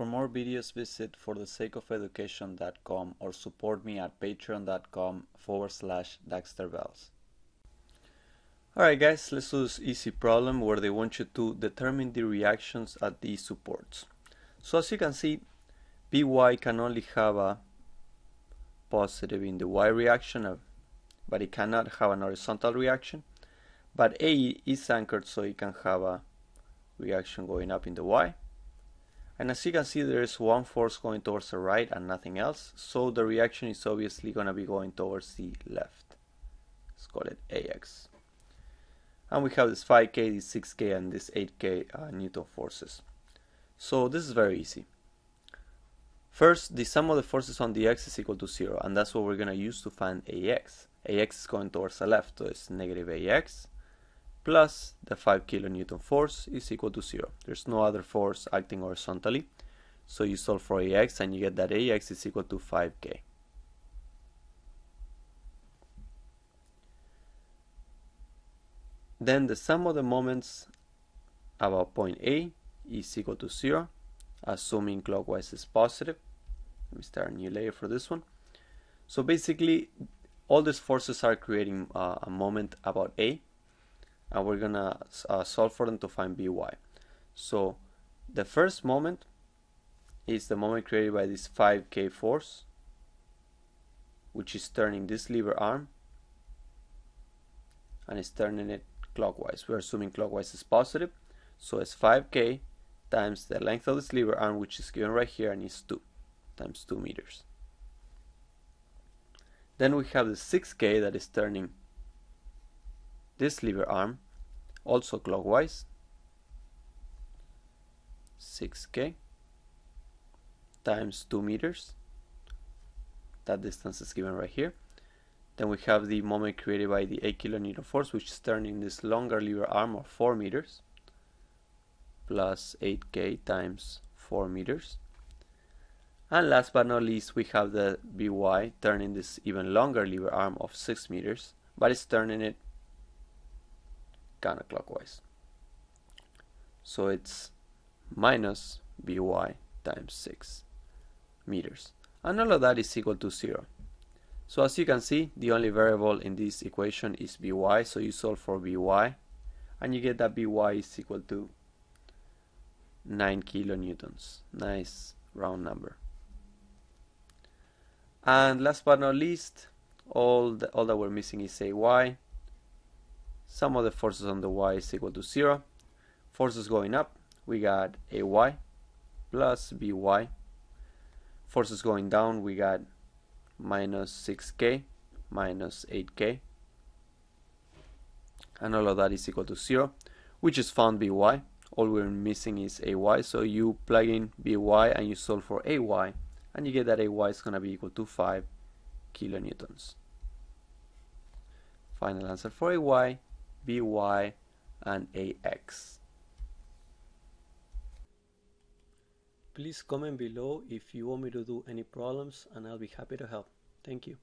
For more videos visit forthesakeofeducation.com or support me at patreon.com forward slash daxterbels. Alright guys, let's do this easy problem where they want you to determine the reactions at these supports. So as you can see, By can only have a positive in the Y reaction, uh, but it cannot have an horizontal reaction. But A is anchored so it can have a reaction going up in the Y. And as you can see, there is one force going towards the right and nothing else. So the reaction is obviously going to be going towards the left. Let's call it AX. And we have this 5K, this 6K, and this 8K uh, Newton forces. So this is very easy. First, the sum of the forces on the x is equal to 0, and that's what we're going to use to find AX. AX is going towards the left, so it's negative AX plus the 5 kilonewton force is equal to 0. There's no other force acting horizontally. So you solve for AX and you get that AX is equal to 5K. Then the sum of the moments about point A is equal to 0, assuming clockwise is positive. Let me start a new layer for this one. So basically, all these forces are creating uh, a moment about A and we're gonna uh, solve for them to find by. So the first moment is the moment created by this 5k force which is turning this lever arm and it's turning it clockwise. We're assuming clockwise is positive so it's 5k times the length of this lever arm which is given right here and is 2 times 2 meters. Then we have the 6k that is turning this lever arm also clockwise 6k times 2 meters. That distance is given right here. Then we have the moment created by the 8 kilonewton force which is turning this longer lever arm of 4 meters plus 8k times 4 meters. And last but not least we have the by turning this even longer lever arm of 6 meters but it's turning it counterclockwise. So it's minus by times 6 meters. And all of that is equal to 0. So as you can see, the only variable in this equation is by, so you solve for by, and you get that by is equal to 9 kilonewtons. Nice round number. And last but not least, all, the, all that we're missing is ay, Sum of the forces on the y is equal to 0. Forces going up, we got AY plus BY. Forces going down, we got minus 6K minus 8K. And all of that is equal to 0, which is found BY. All we're missing is AY, so you plug in BY and you solve for AY, and you get that AY is going to be equal to 5 kilonewtons. Final answer for AY by, and ax. Please comment below if you want me to do any problems and I'll be happy to help. Thank you.